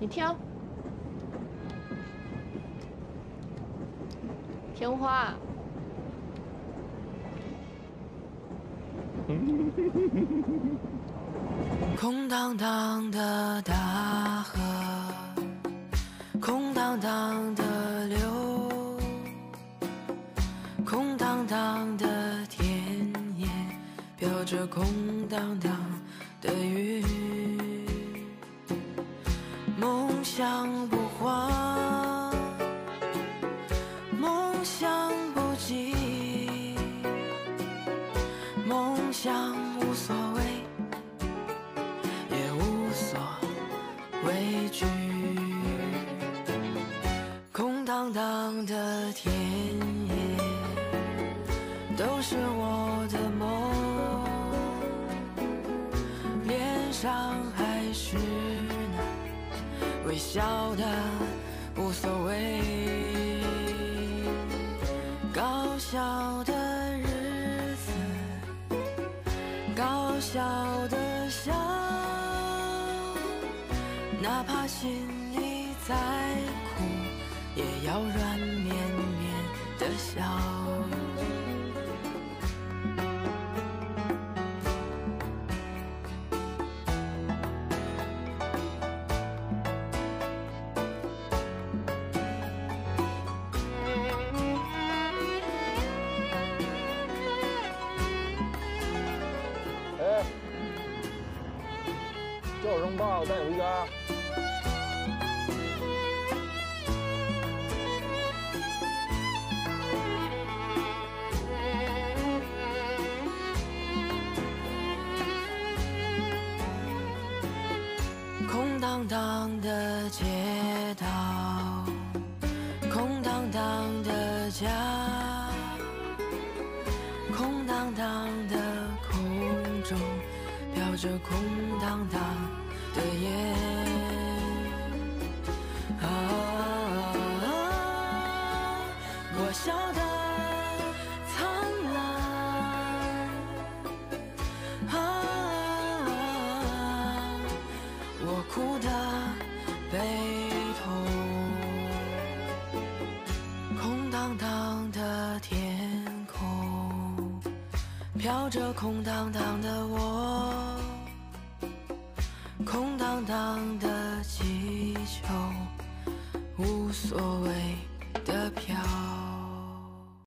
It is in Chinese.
你挑。天花。空荡荡的大河，空荡荡的流，空荡荡的田野，飘着空荡荡的云。梦想不慌，梦想不急，梦想无所谓。也无所畏惧。空荡荡的田野都是我的梦，脸上还是微笑的无所谓。搞笑的日子，搞笑的笑。哪怕心里再苦，也要软绵我扔包，带你回家。空荡荡的街道，空荡荡的家，空荡荡的空中飘着空荡荡的夜。啊，我笑得灿烂。啊，我哭得悲痛，空荡荡的天空，飘着空荡荡的我，无所谓的飘。